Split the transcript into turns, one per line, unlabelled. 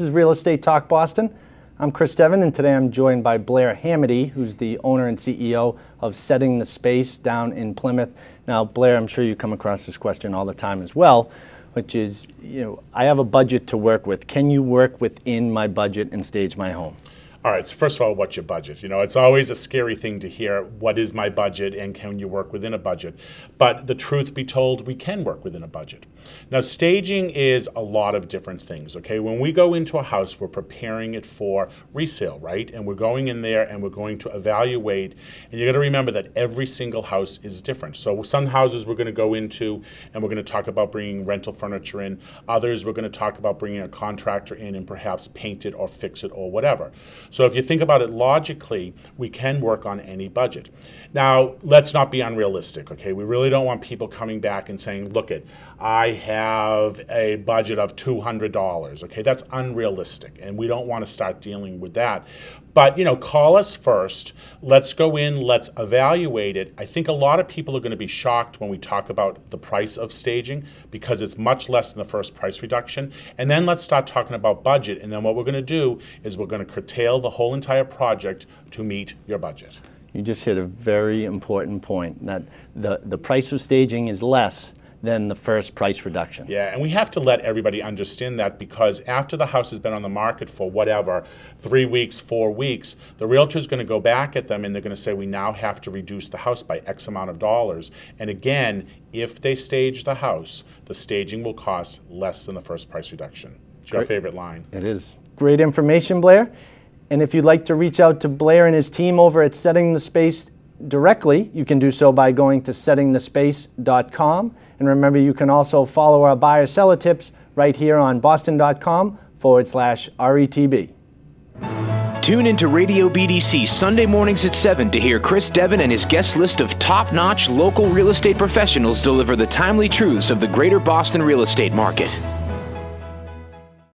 is Real Estate Talk Boston. I'm Chris Devin, and today I'm joined by Blair Hamady, who's the owner and CEO of Setting the Space down in Plymouth. Now, Blair, I'm sure you come across this question all the time as well, which is, you know, I have a budget to work with. Can you work within my budget and stage my home?
All right, so first of all, what's your budget? You know, it's always a scary thing to hear what is my budget and can you work within a budget? But the truth be told, we can work within a budget. Now, staging is a lot of different things, okay? When we go into a house, we're preparing it for resale, right? And we're going in there and we're going to evaluate. And you got to remember that every single house is different. So, some houses we're going to go into and we're going to talk about bringing rental furniture in. Others, we're going to talk about bringing a contractor in and perhaps paint it or fix it or whatever. So if you think about it logically, we can work on any budget. Now, let's not be unrealistic, okay? We really don't want people coming back and saying, look it, I have a budget of $200, okay? That's unrealistic, and we don't want to start dealing with that. But, you know, call us first. Let's go in, let's evaluate it. I think a lot of people are going to be shocked when we talk about the price of staging because it's much less than the first price reduction. And then let's start talking about budget. And then what we're going to do is we're going to curtail the whole entire project to meet your budget.
You just hit a very important point that the, the price of staging is less than the first price reduction.
Yeah, and we have to let everybody understand that because after the house has been on the market for whatever, three weeks, four weeks, the realtor is going to go back at them and they're going to say, we now have to reduce the house by X amount of dollars. And again, if they stage the house, the staging will cost less than the first price reduction. It's your favorite line.
It is. Great information, Blair. And if you'd like to reach out to Blair and his team over at Setting the Space directly, you can do so by going to settingthespace.com. And remember, you can also follow our buyer seller tips right here on boston.com forward slash RETB.
Tune into Radio BDC Sunday mornings at 7 to hear Chris Devin and his guest list of top notch local real estate professionals deliver the timely truths of the greater Boston real estate market.